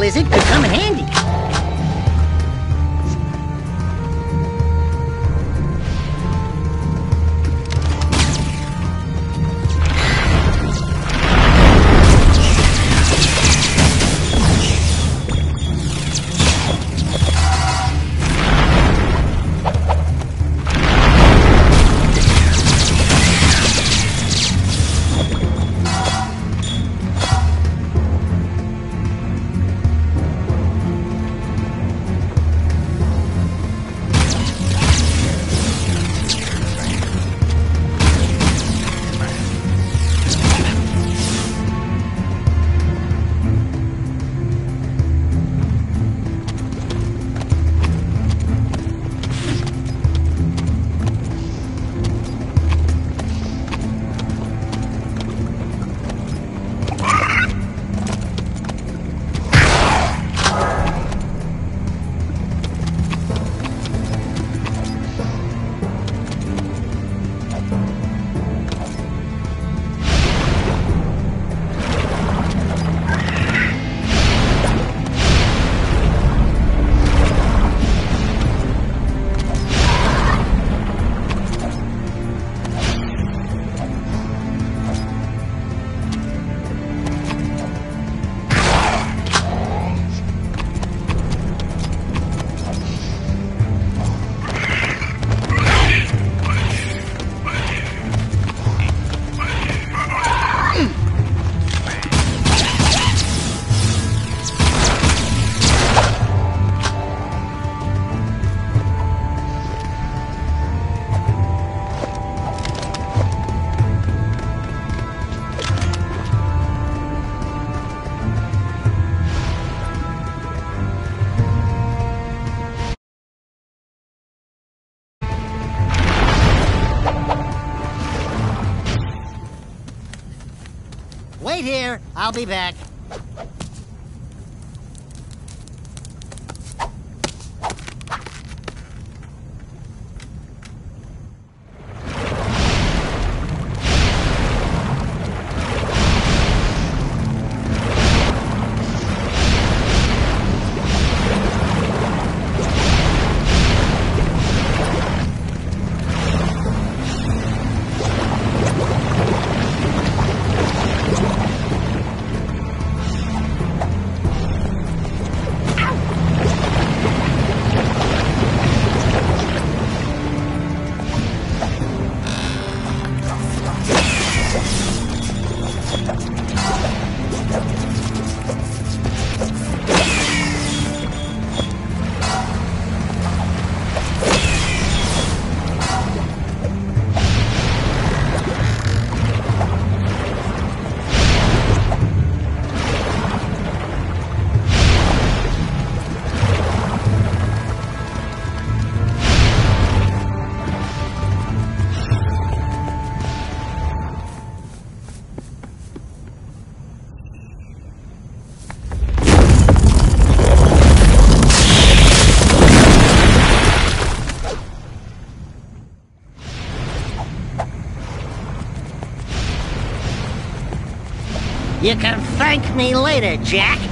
Lizard could come in handy. I'll be back. You can thank me later, Jak.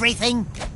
Everything?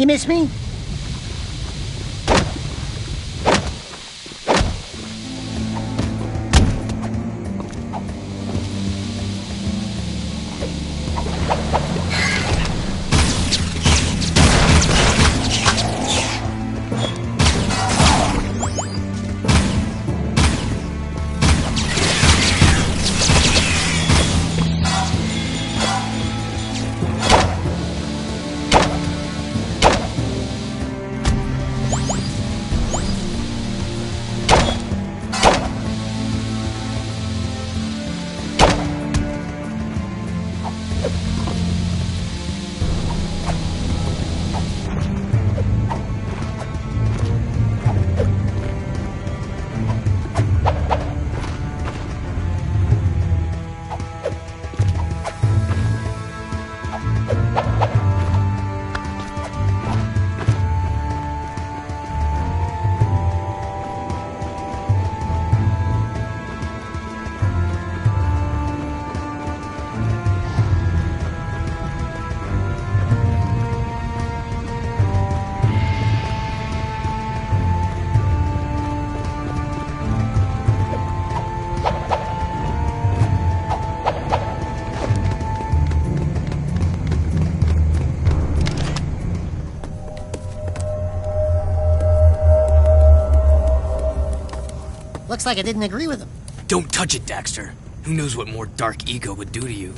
You miss me? Like I didn't agree with him. Don't touch it, Daxter. Who knows what more dark eco would do to you?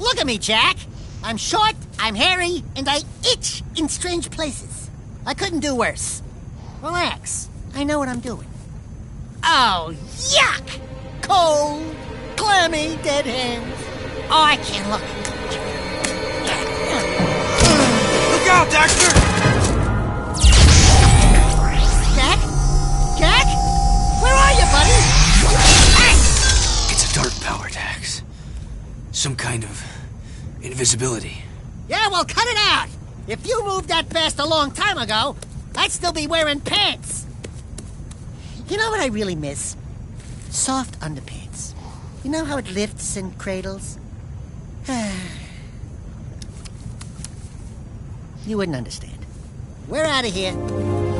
Look at me, Jak. I'm short, I'm hairy, and I itch in strange places. I couldn't do worse. Relax. I know what I'm doing. Oh, yuck! Cold, clammy, dead hands. Oh, I can't look. Look Daxter! Jak? Are you, buddy? It's a dark power, Dax. Some kind of invisibility. Yeah, well, cut it out. If you moved that fast a long time ago, I'd still be wearing pants. You know what I really miss? Soft underpants. You know how it lifts and cradles? you wouldn't understand. We're out of here.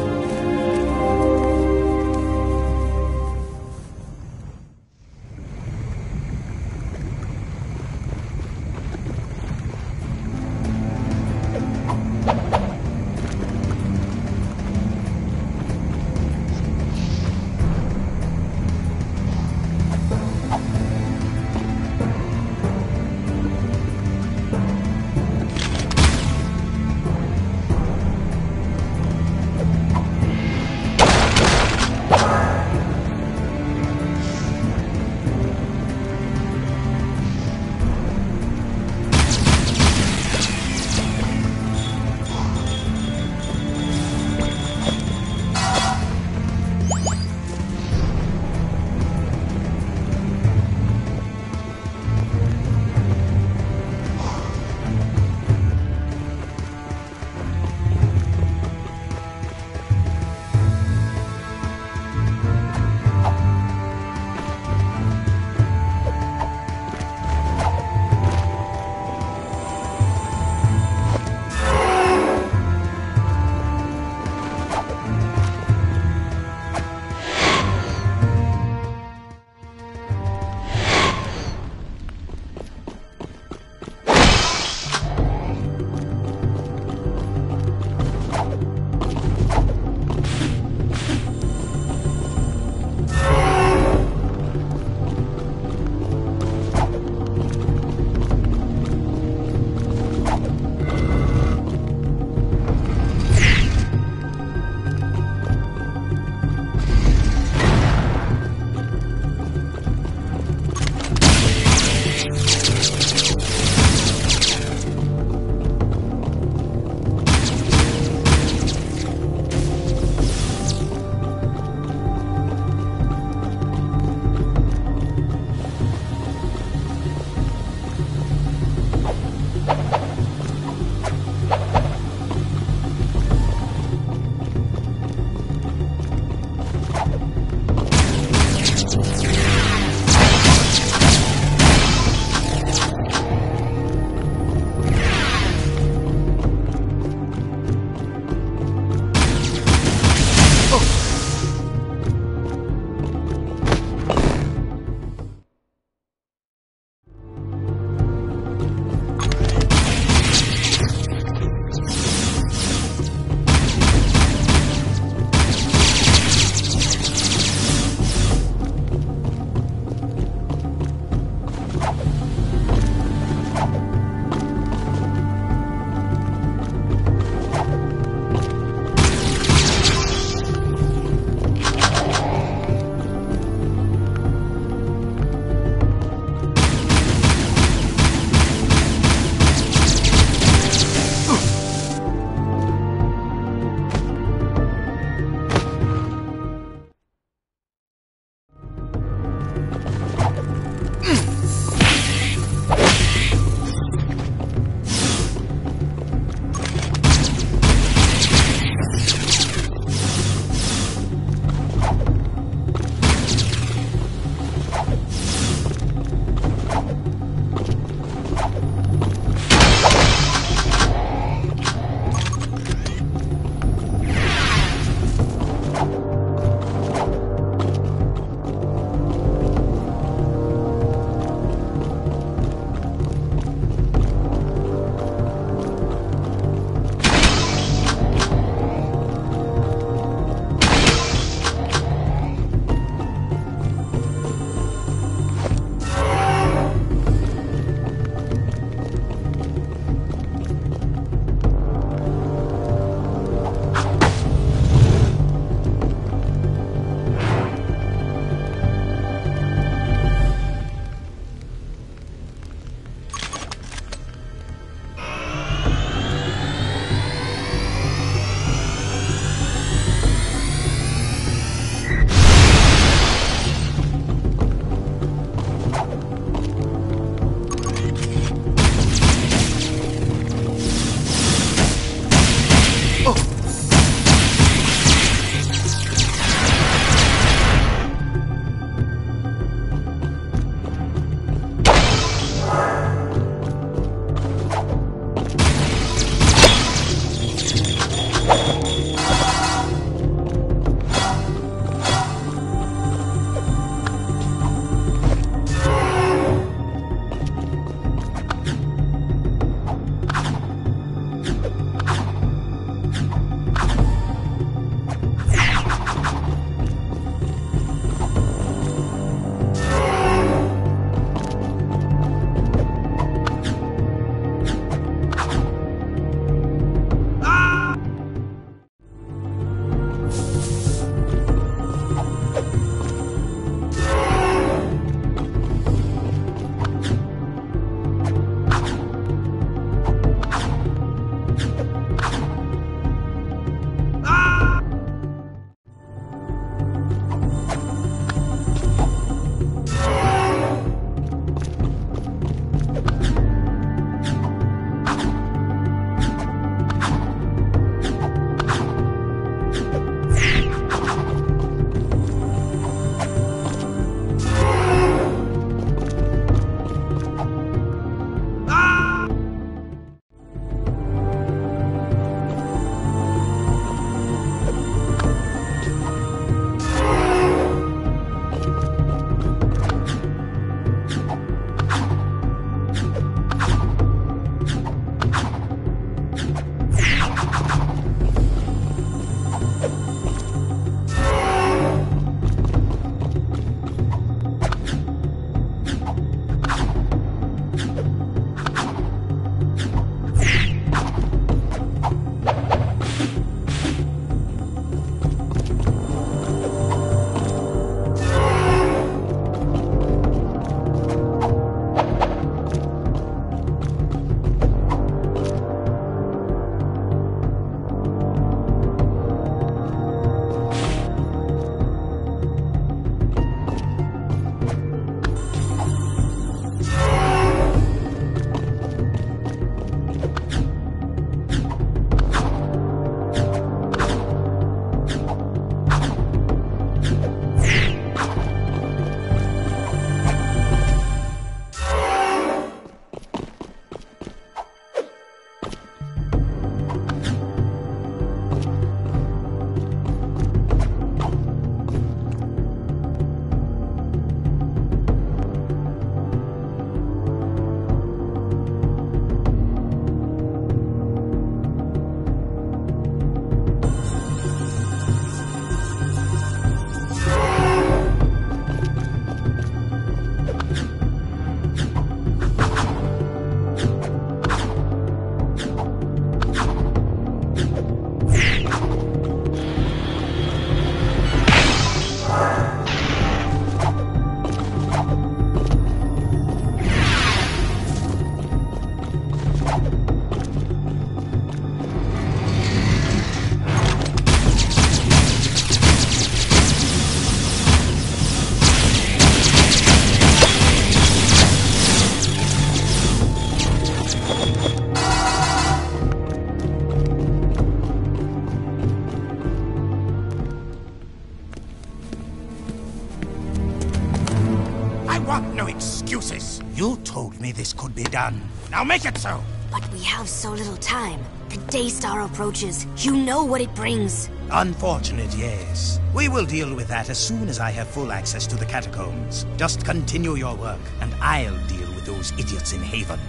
Done. Now make it so. But we have so little time. The Daystar approaches. You know what it brings. Unfortunate, yes. We will deal with that as soon as I have full access to the catacombs. Just continue your work, and I'll deal with those idiots in Haven.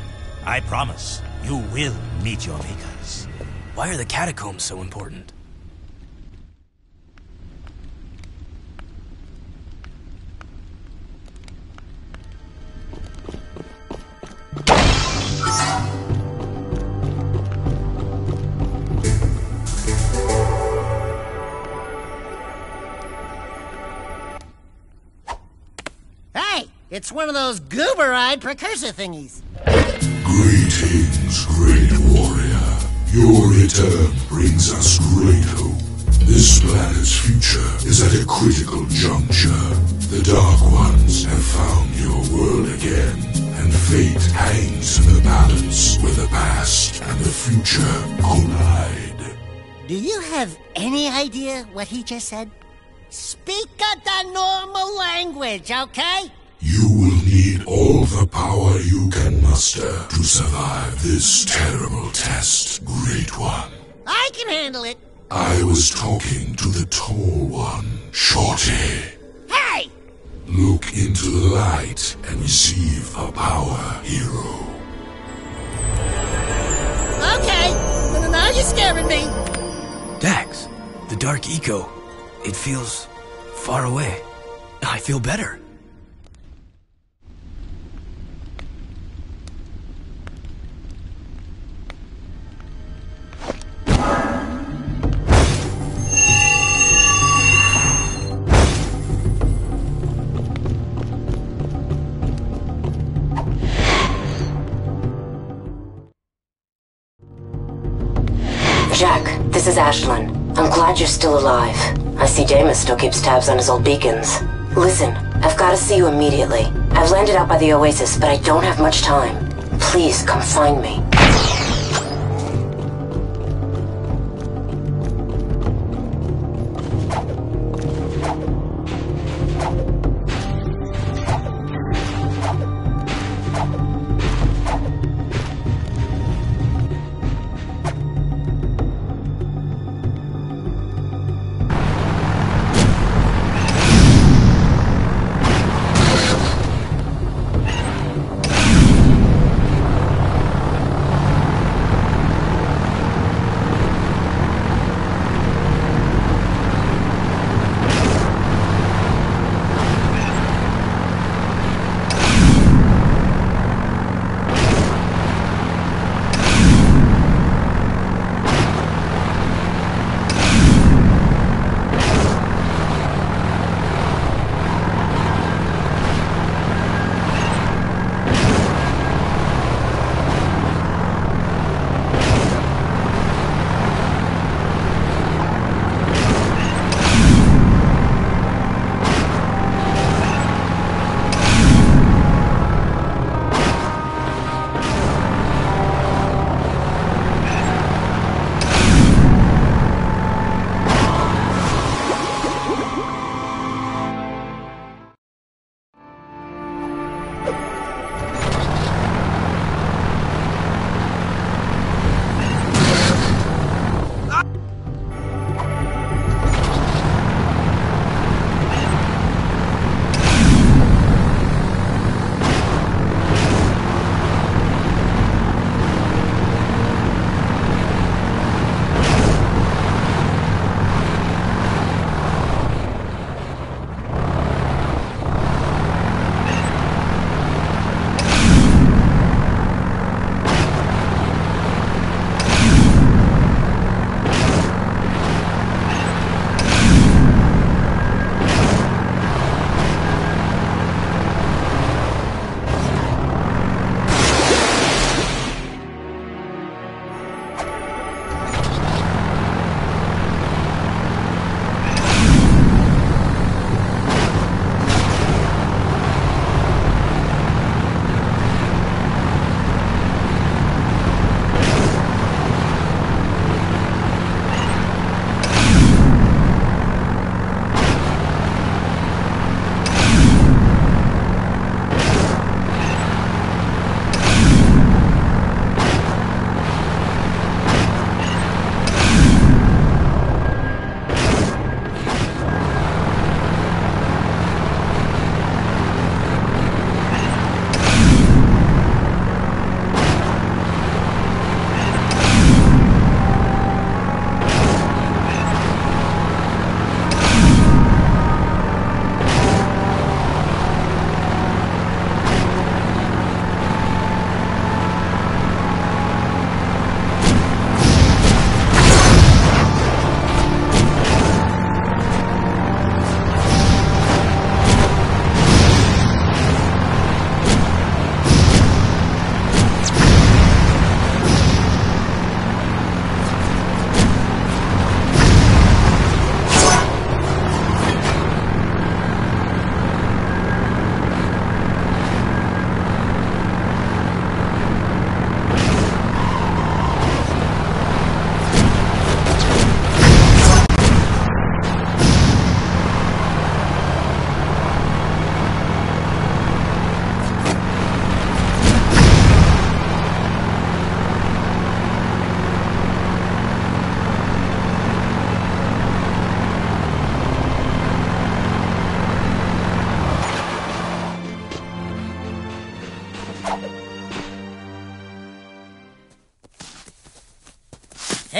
I promise, you will meet your makers. Why are the catacombs so important? It's one of those goober-eyed precursor thingies. Greetings, great warrior. Your return brings us great hope. This planet's future is at a critical juncture. The Dark Ones have found your world again, and fate hangs in the balance where the past and the future collide. Do you have any idea what he just said? Speak the normal language, okay? You will need all the power you can muster to survive this terrible test, Great One. I can handle it. I was talking to the tall one, Shorty. Hey! Look into the light and receive a power, hero. Okay, but now you're scaring me. Dax, the dark eco. It feels far away. I feel better. Is Ashelin. I'm glad you're still alive. I see Damas still keeps tabs on his old beacons. Listen, I've got to see you immediately. I've landed out by the Oasis, but I don't have much time. Please come find me.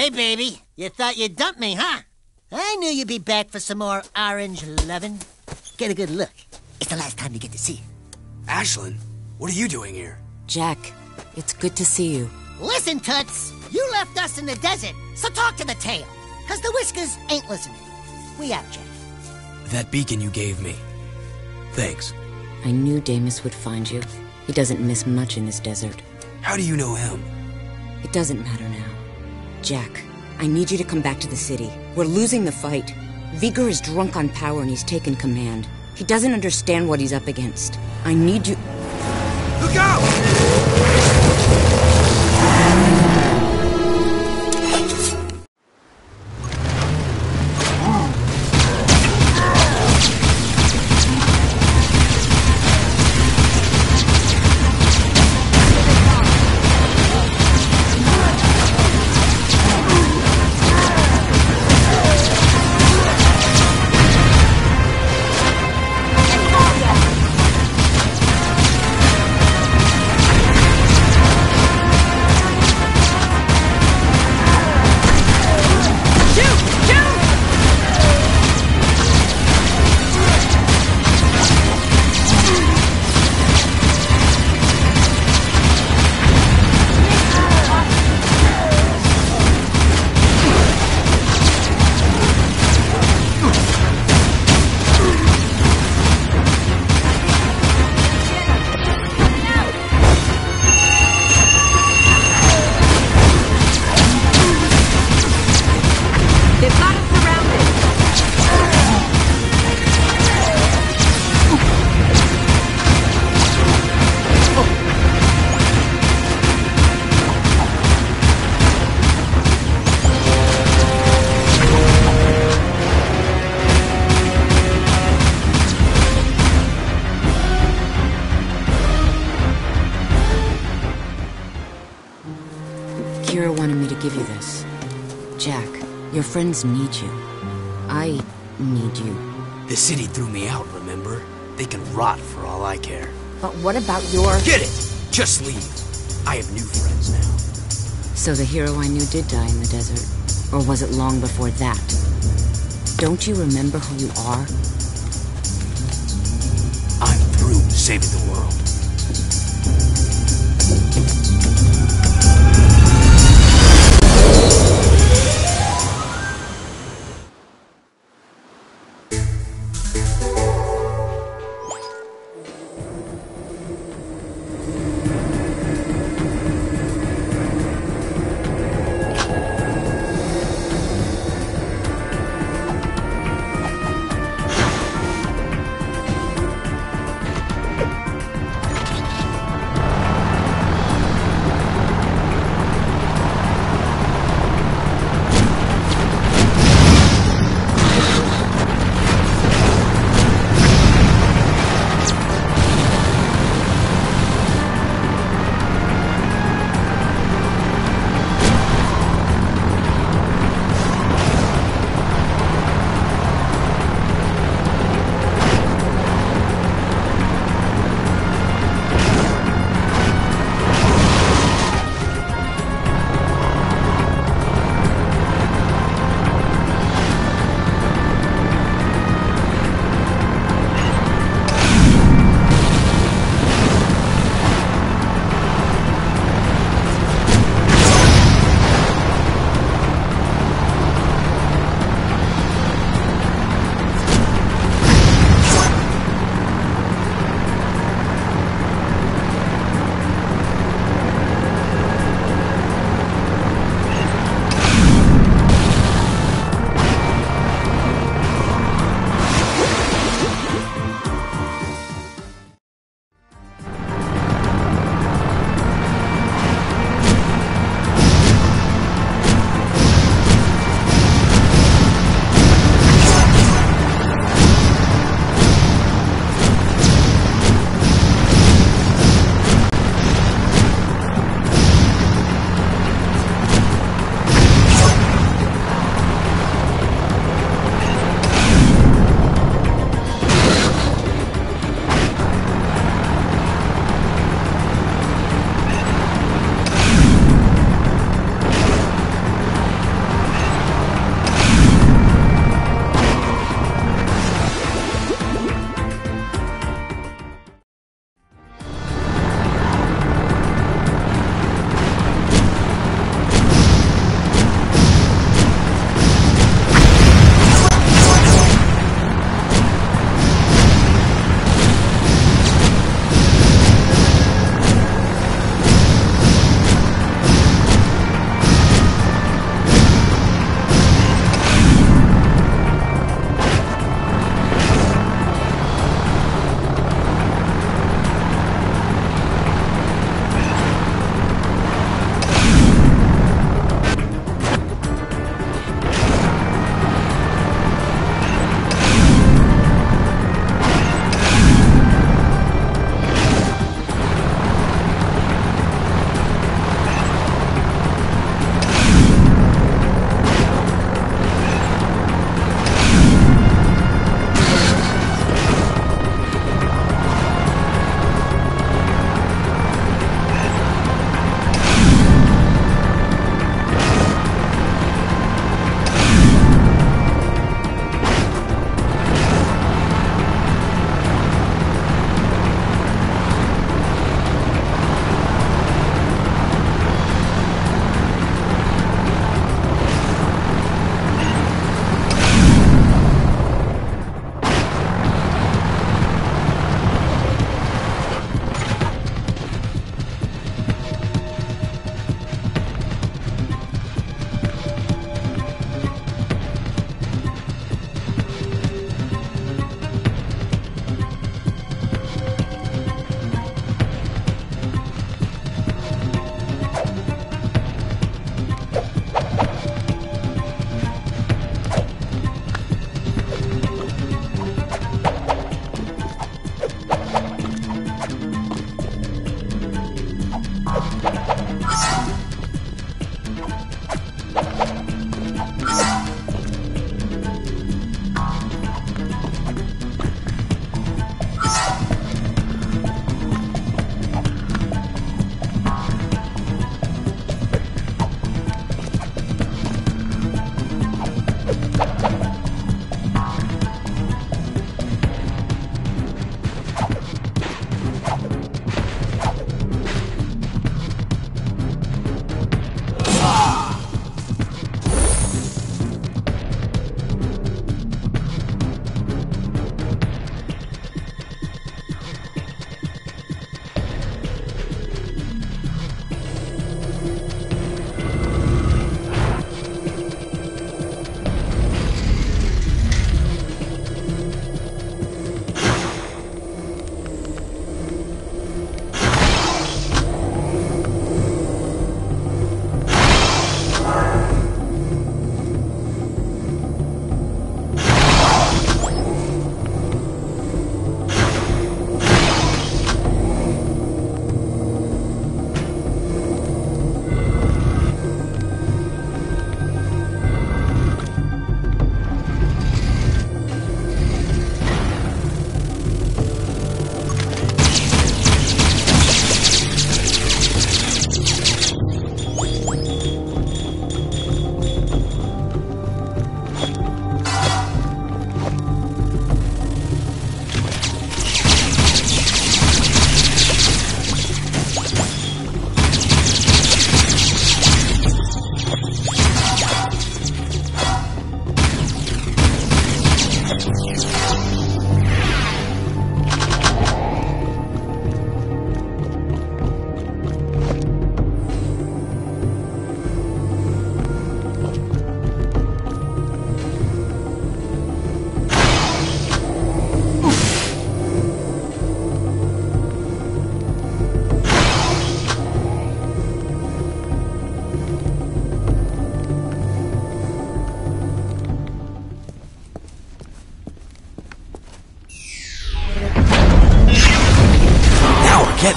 Hey, baby. You thought you'd dump me, huh? I knew you'd be back for some more orange lovin'. Get a good look. It's the last time you get to see it. Ashelin, what are you doing here? Jak, it's good to see you. Listen, Toots. You left us in the desert, so talk to the tail. Cause the whiskers ain't listening. We out, Jak. That beacon you gave me. Thanks. I knew Damas would find you. He doesn't miss much in this desert. How do you know him? It doesn't matter now. Jak, I need you to come back to the city. We're losing the fight. Veger is drunk on power and he's taken command. He doesn't understand what he's up against. I need you. Look out! Did die in the desert. Or was it long before that? Don't you remember who you are? I'm through saving the world.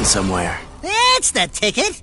Somewhere. That's the ticket.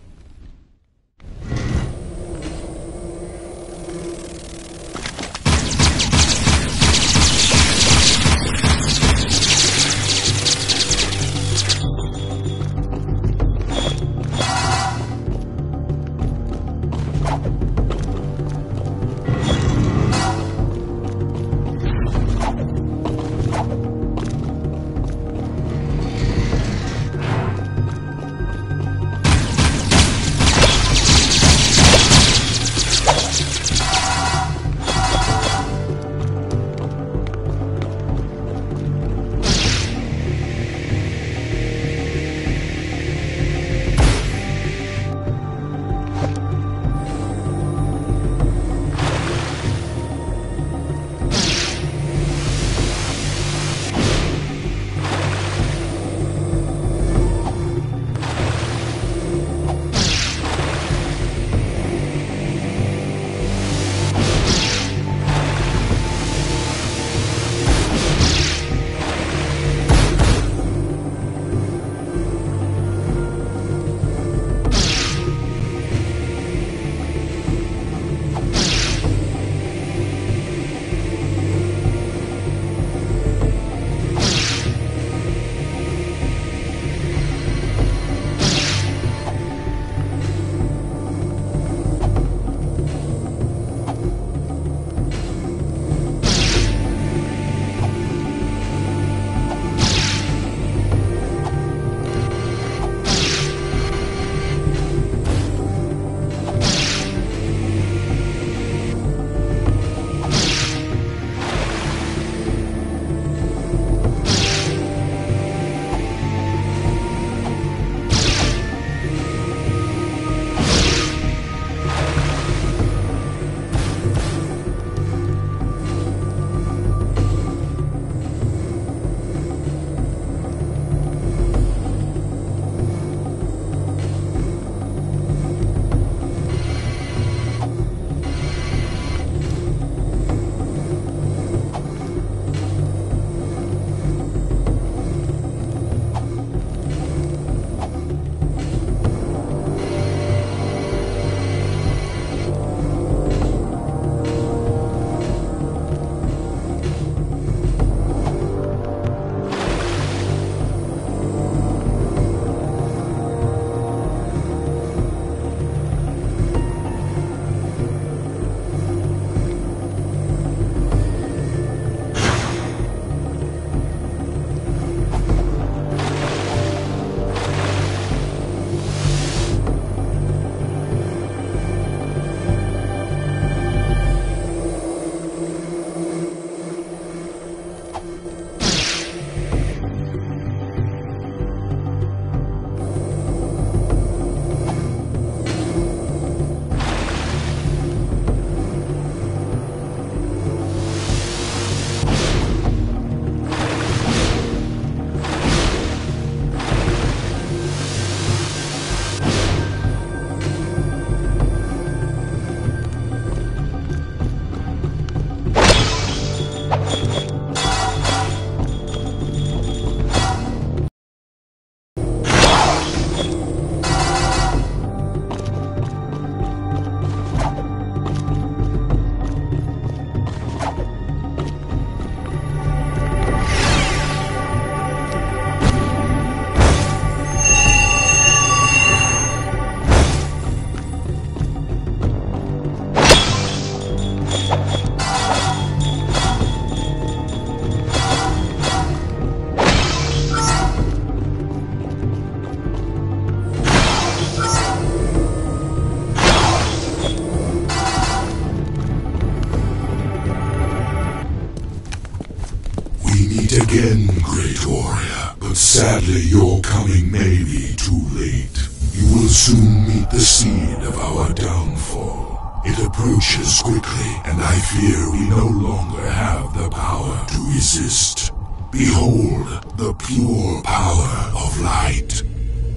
Quickly, and I fear we no longer have the power to resist. Behold the pure power of light.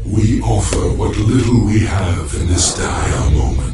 We offer what little we have in this dire moment.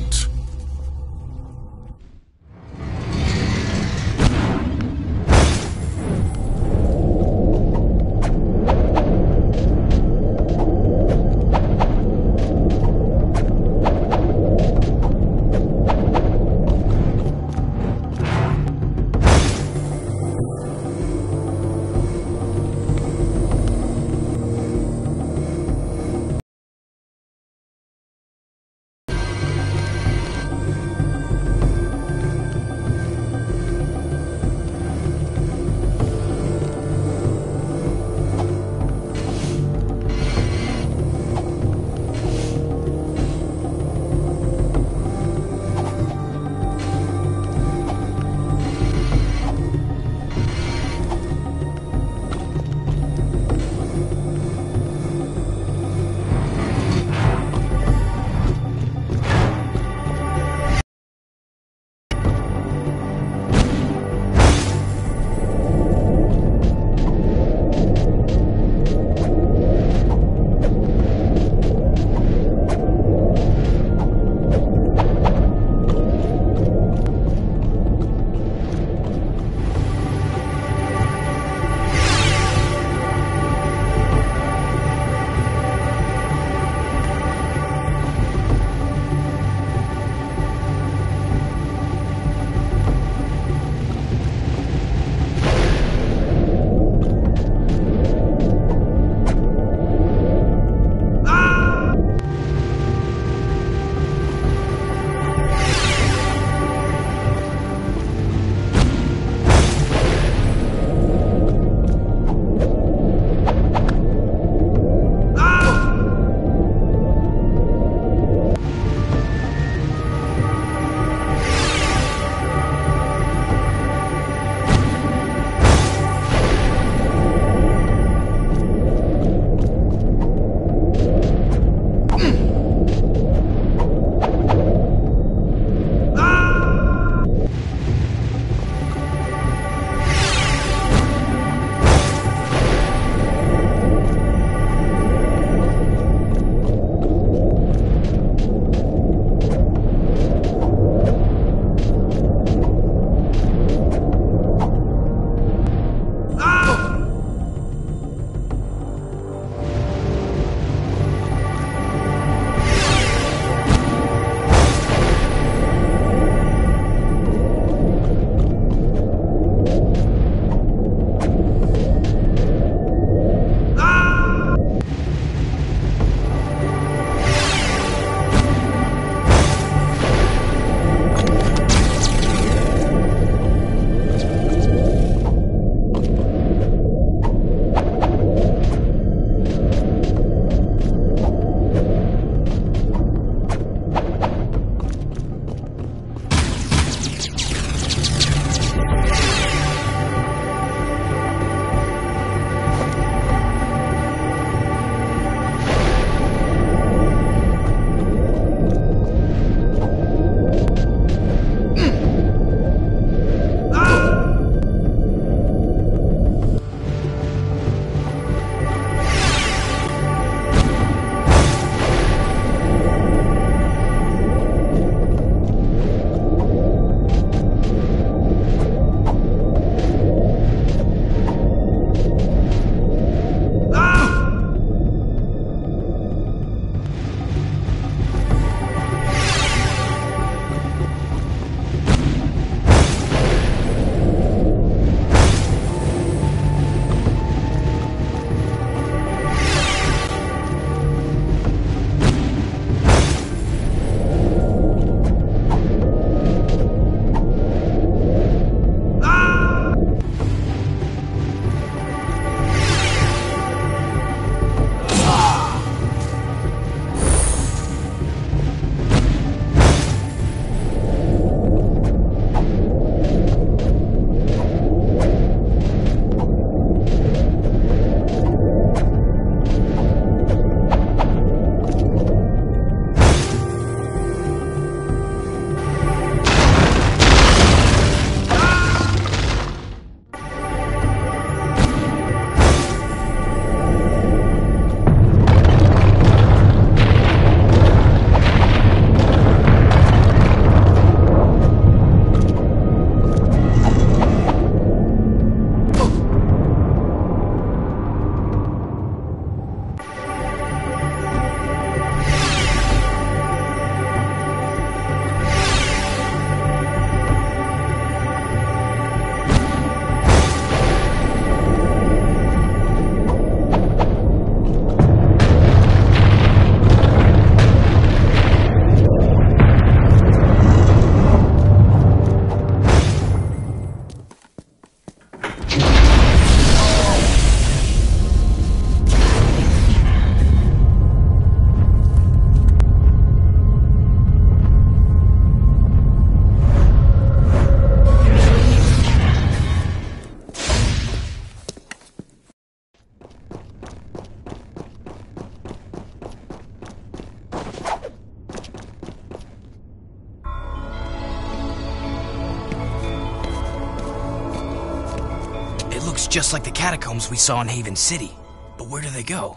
Just like the catacombs we saw in Haven City. But where do they go?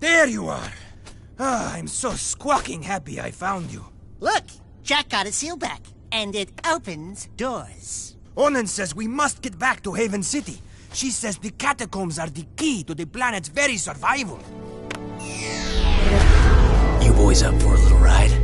There you are. Ah, I'm so squawking happy I found you. Look, Jak got a seal back, and it opens doors. Onin says we must get back to Haven City. She says the catacombs are the key to the planet's very survival. You boys up for a little ride?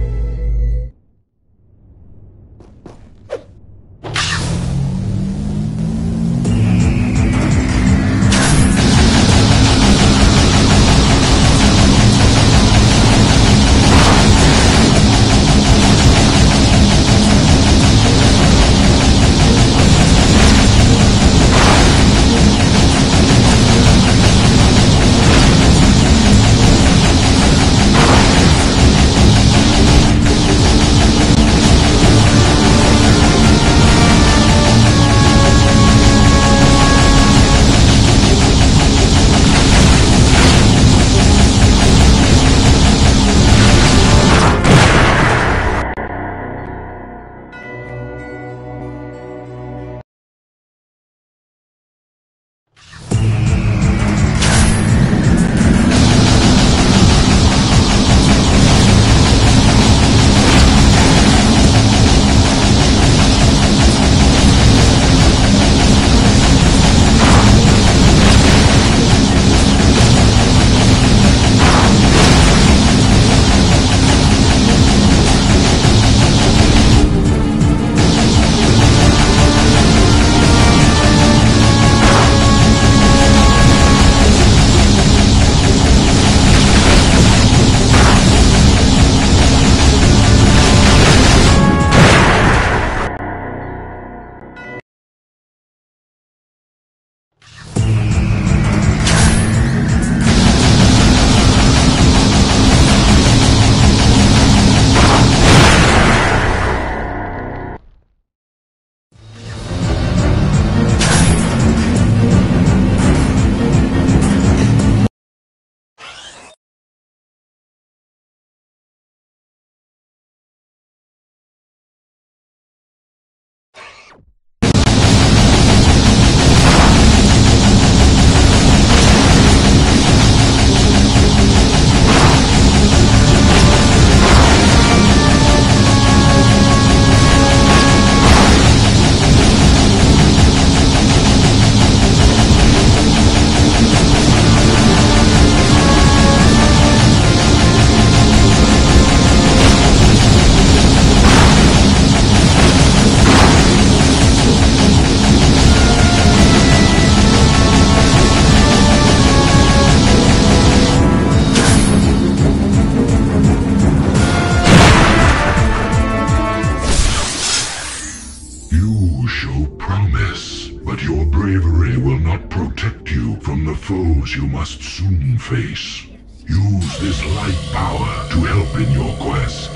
You must soon face. Use this light power to help in your quest.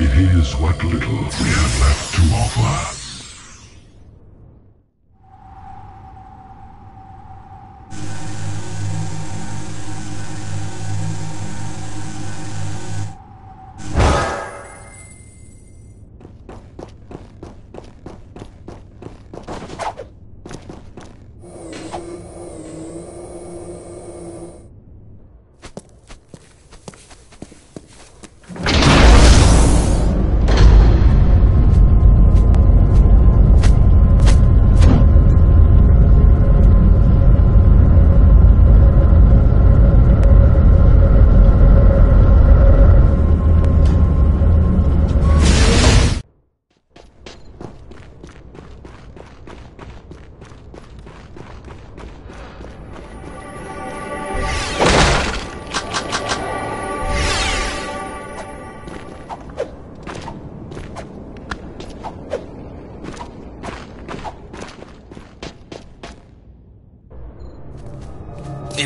It is what little we have left to offer.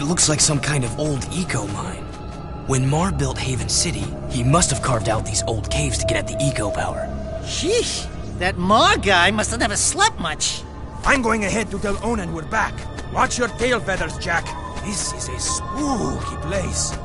It looks like some kind of old eco mine. When Mar built Haven City, he must have carved out these old caves to get at the eco power. Sheesh, that Mar guy must have never slept much. I'm going ahead to tell Onin we're back. Watch your tail feathers, Jak. This is a spooky place.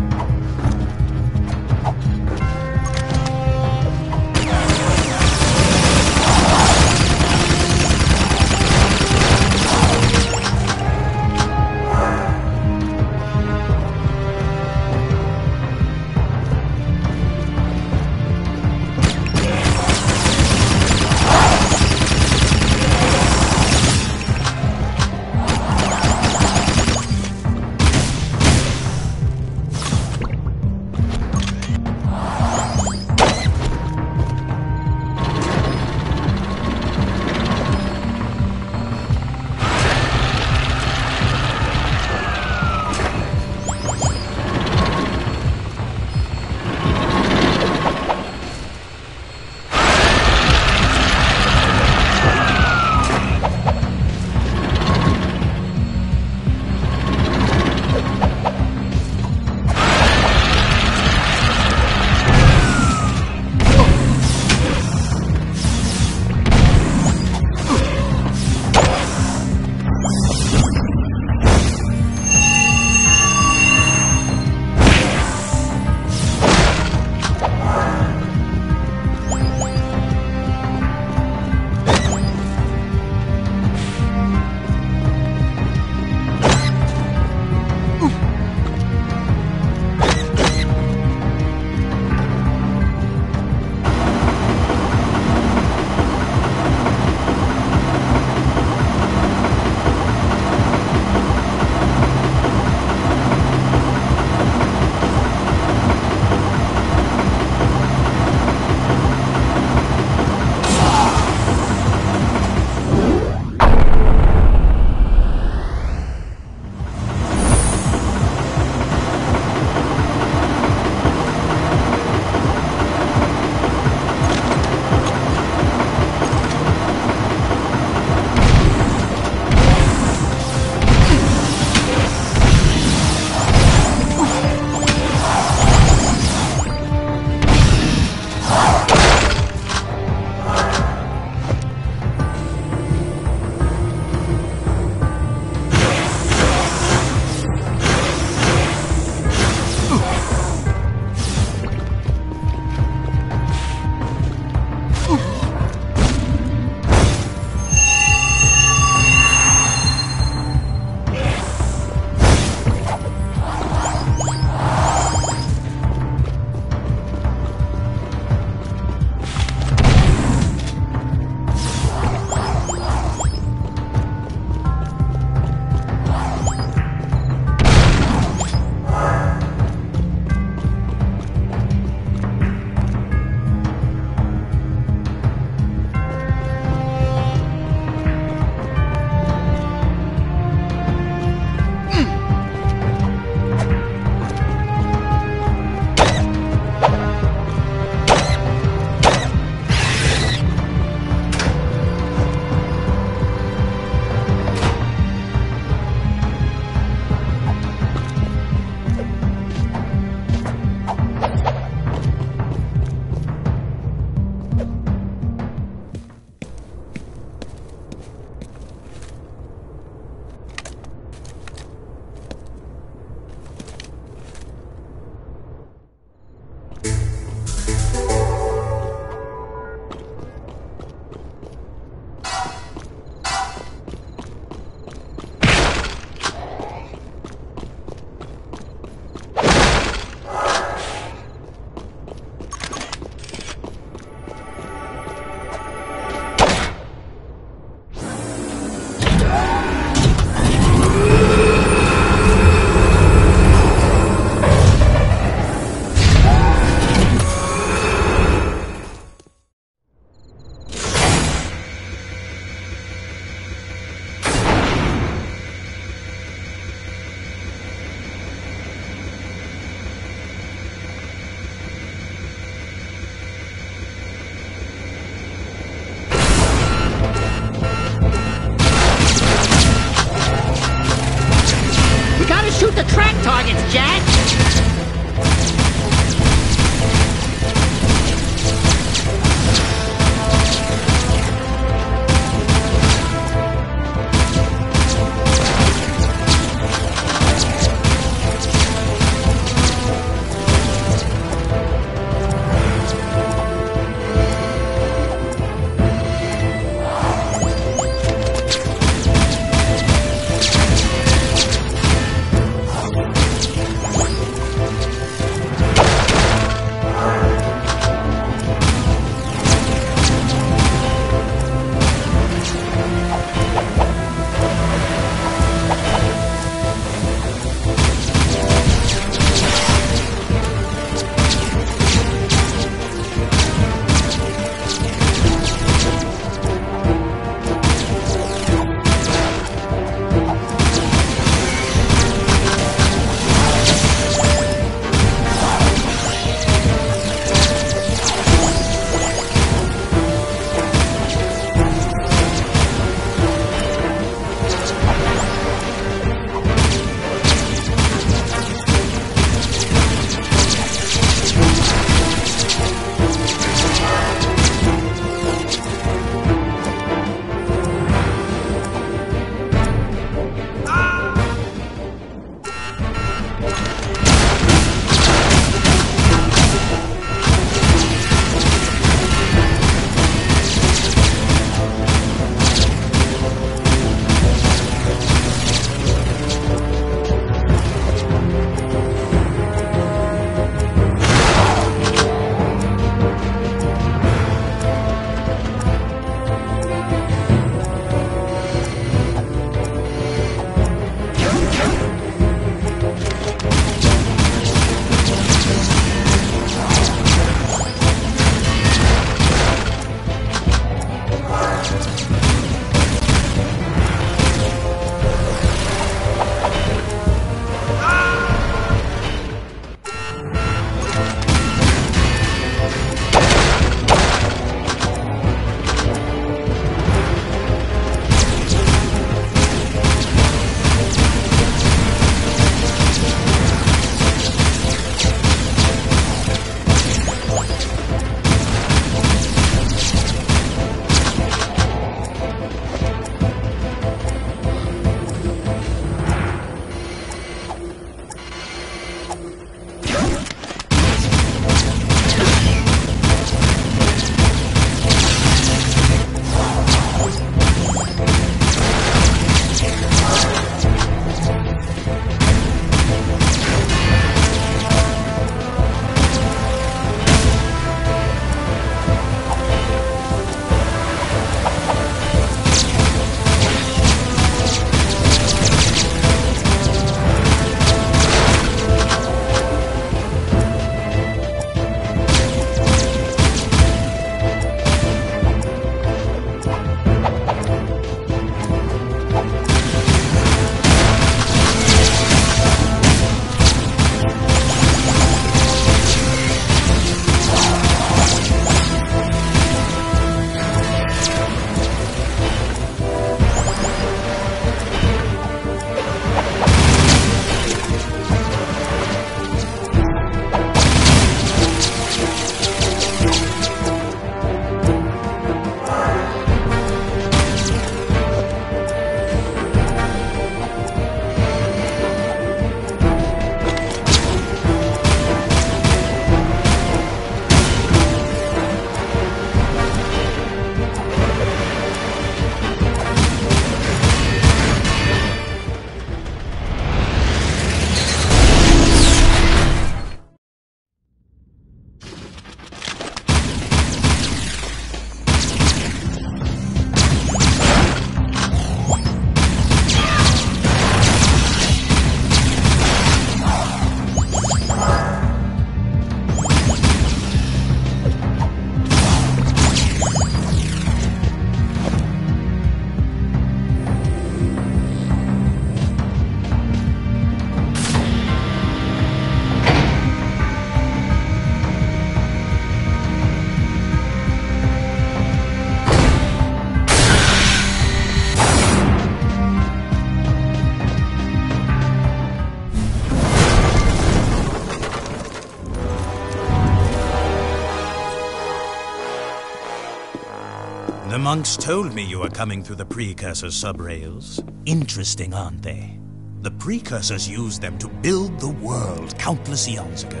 Monks told me you were coming through the precursor subrails. Interesting, aren't they? The precursors used them to build the world countless eons ago.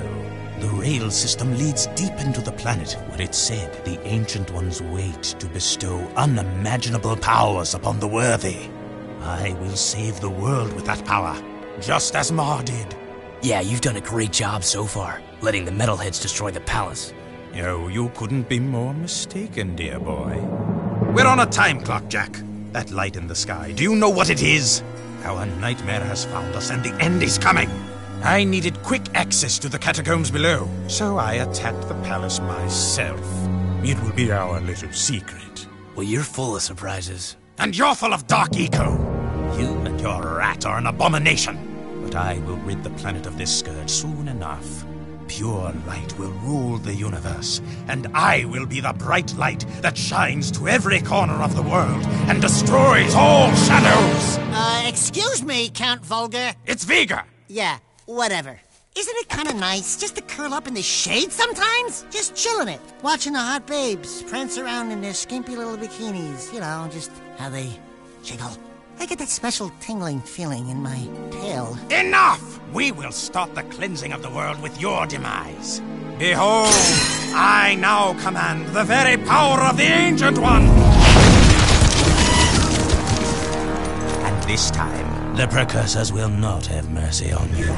The rail system leads deep into the planet where it's said the Ancient Ones wait to bestow unimaginable powers upon the worthy. I will save the world with that power, just as Mar did. Yeah, you've done a great job so far, letting the metalheads destroy the palace. Oh, you couldn't be more mistaken, dear boy. We're on a time clock, Jak. That light in the sky, do you know what it is? Our nightmare has found us and the end is coming. I needed quick access to the catacombs below, so I attacked the palace myself. It will be our little secret. Well, you're full of surprises. And you're full of dark eco. You and your rat are an abomination. But I will rid the planet of this scourge soon enough. Pure light will rule the universe, and I will be the bright light that shines to every corner of the world and destroys all shadows! Uh, excuse me, Count Vulgar. It's Veger! Yeah, whatever. Isn't it kind of nice just to curl up in the shade sometimes? Just chilling it, watching the hot babes prance around in their skimpy little bikinis. You know, just how they jiggle. I get that special tingling feeling in my tail. Enough! We will stop the cleansing of the world with your demise. Behold, I now command the very power of the Ancient One! And this time, the Precursors will not have mercy on you.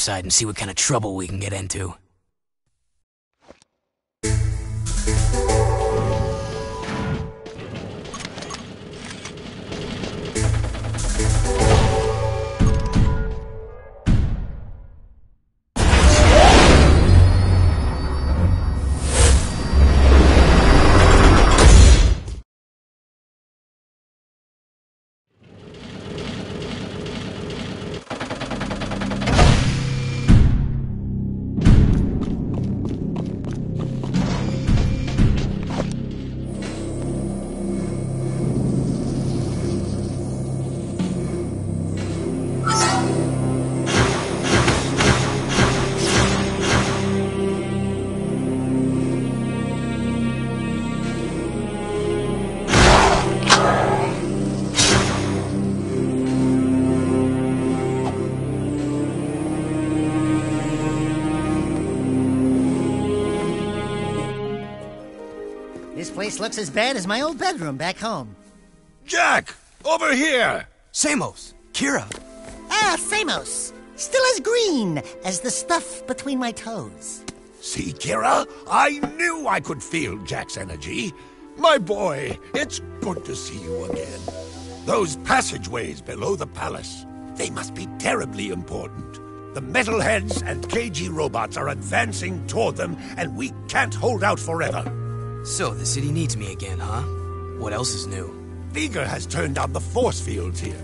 Topside and see what kind of trouble we can get into. Place looks as bad as my old bedroom back home. Jak! Over here! Samos! Keira! Ah, Samos! Still as green as the stuff between my toes. See, Keira? I knew I could feel Jak's energy. My boy, it's good to see you again. Those passageways below the palace, they must be terribly important. The metalheads and KG robots are advancing toward them, and we can't hold out forever. So, the city needs me again, huh? What else is new? Veger has turned on the force fields here.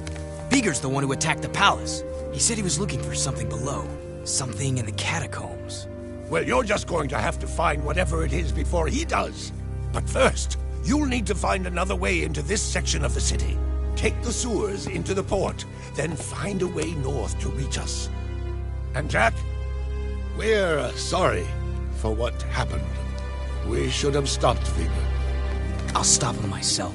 Veger's the one who attacked the palace. He said he was looking for something below. Something in the catacombs. Well, you're just going to have to find whatever it is before he does. But first, you'll need to find another way into this section of the city. Take the sewers into the port, then find a way north to reach us. And Jak, we're sorry for what happened. We should have stopped Veger. I'll stop him myself.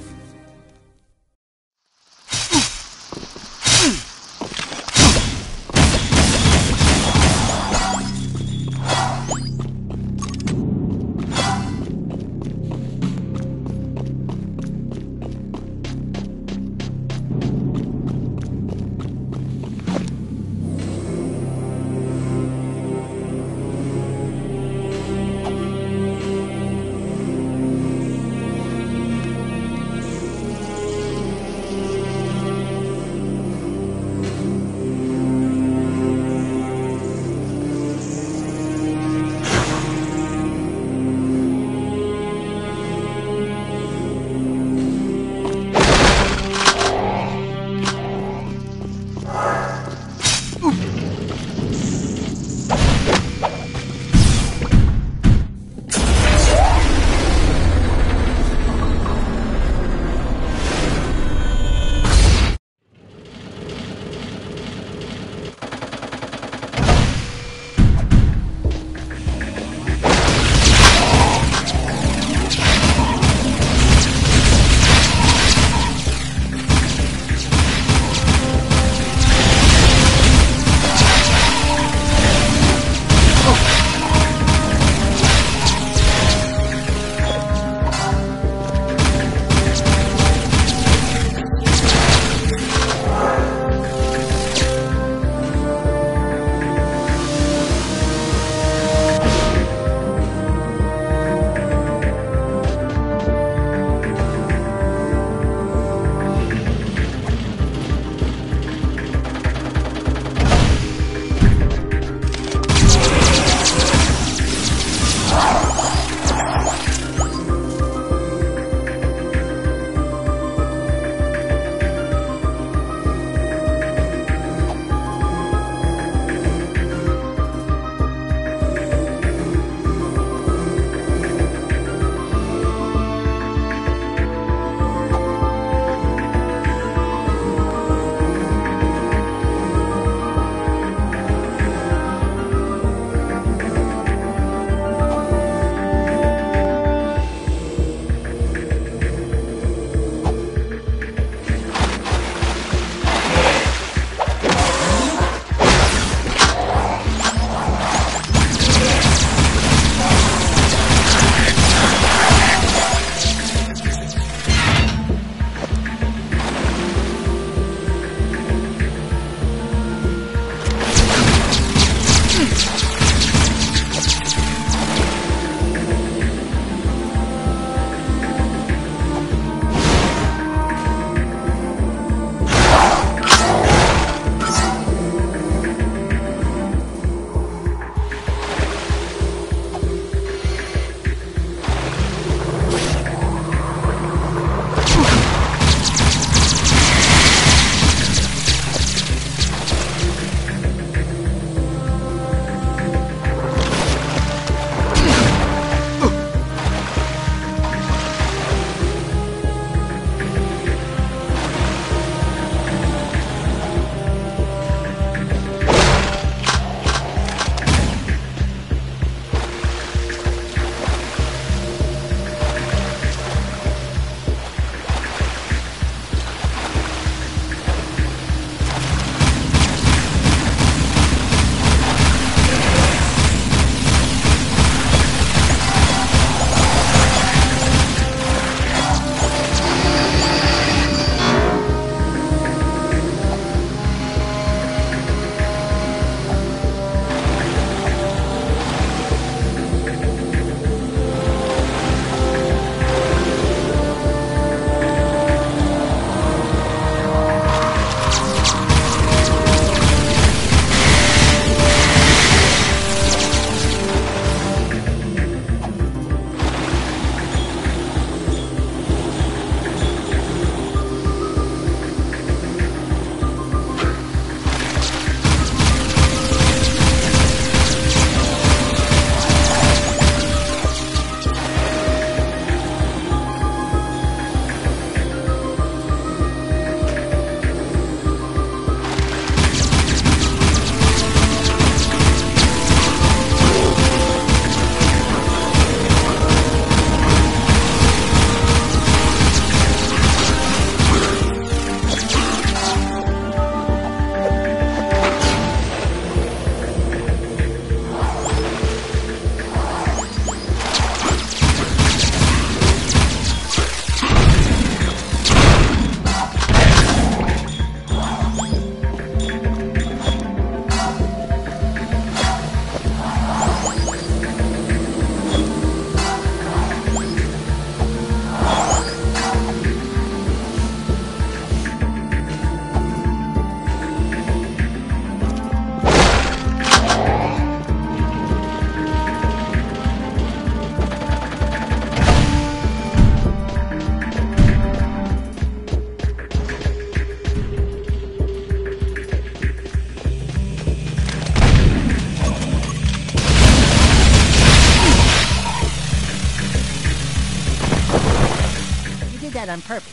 On purpose,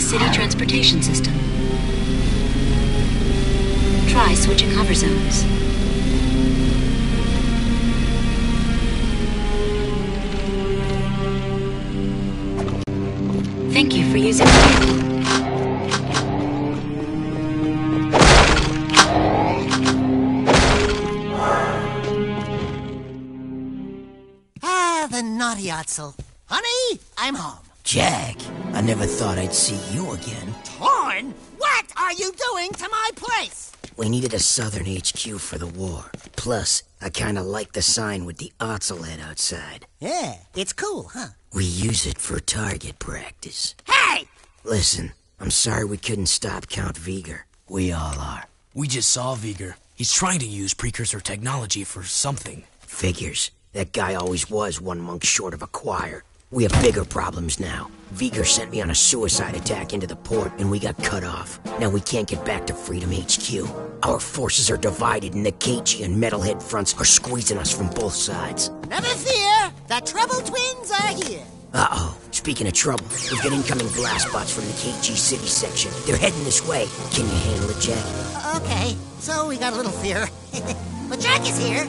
the city transportation system. Try switching hover zones. Thank you for using. Ah, the naughty Ottsel. Honey, I'm home. Jak, I never thought I'd see you again. Torn? What are you doing to my place? We needed a southern HQ for the war. Plus, I kinda like the sign with the Ottsel head outside. Yeah, it's cool, huh? We use it for target practice. Hey! Listen, I'm sorry we couldn't stop Count Veger. We all are. We just saw Veger. He's trying to use precursor technology for something. Figures. That guy always was one monk short of a choir. We have bigger problems now. Veger sent me on a suicide attack into the port, and we got cut off. Now we can't get back to Freedom HQ. Our forces are divided, and the KG and Metalhead fronts are squeezing us from both sides. Never fear, the Trouble Twins are here. Uh-oh. Speaking of trouble, we've got incoming blast bots from the KG City section. They're heading this way. Can you handle it, Jak? Okay, so we got a little fear. but Jak is here.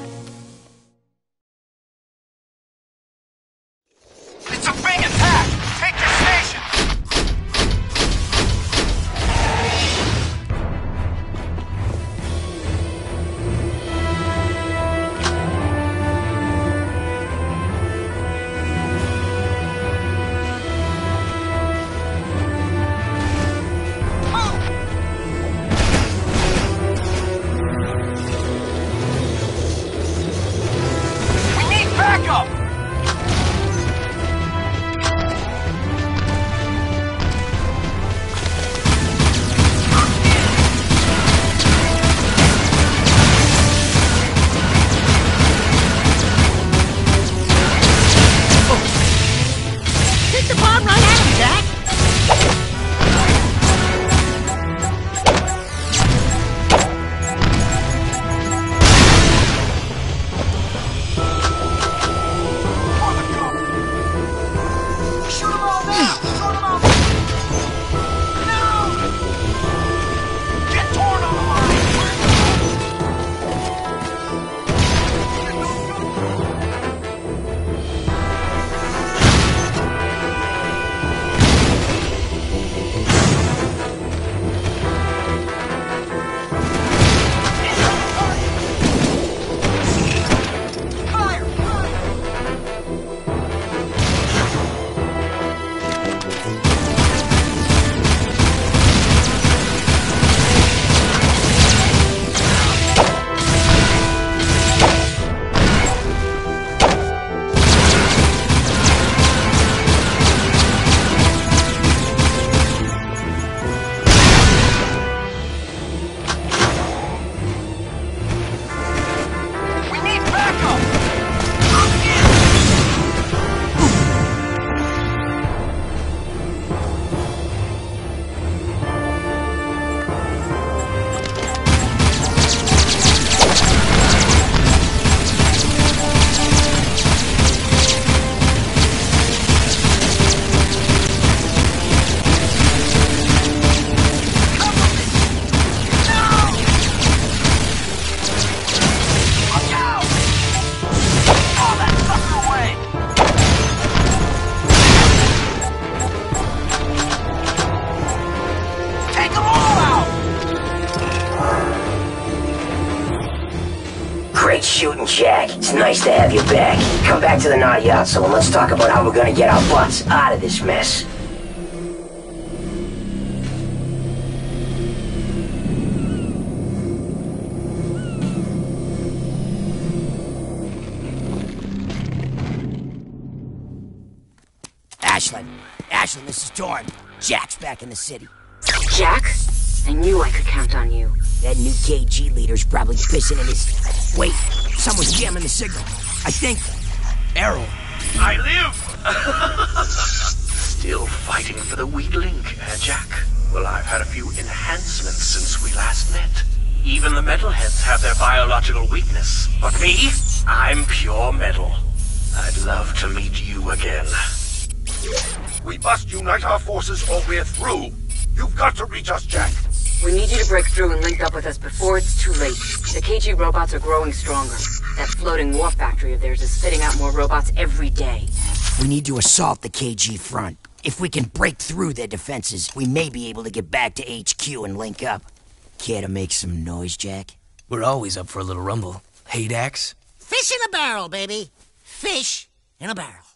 Ottsel and let's talk about how we're gonna get our butts out of this mess. Ashelin. Ashelin, this is Torn. Jak's back in the city. Jak? I knew I could count on you. That new KG leader's probably pissing in his... Wait, someone's jamming the signal. I think... Errol. I live! Still fighting for the weak link, eh, Jak? Well, I've had a few enhancements since we last met. Even the metalheads have their biological weakness. But me? I'm pure metal. I'd love to meet you again. We must unite our forces or we're through. You've got to reach us, Jak. We need you to break through and link up with us before it's too late. The KG robots are growing stronger. That floating war factory of theirs is spitting out more robots every day. We need to assault the KG front. If we can break through their defenses, we may be able to get back to HQ and link up. Care to make some noise, Jak? We're always up for a little rumble. Hey, Dax? Fish in a barrel, baby. Fish in a barrel.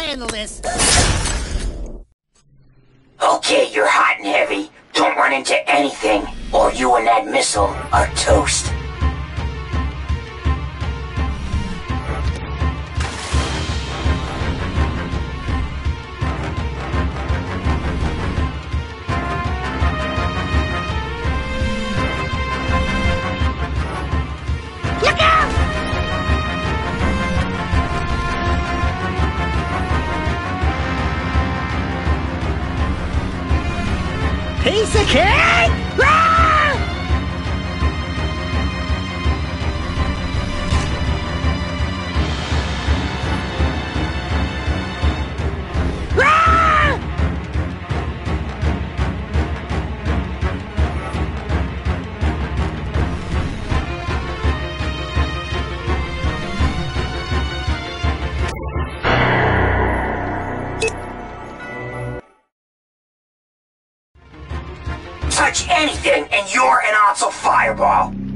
Handle this. Okay, you're hot and heavy. Don't run into anything, or you and that missile are toast. Piece of cake! Ah! Ottsel fireball.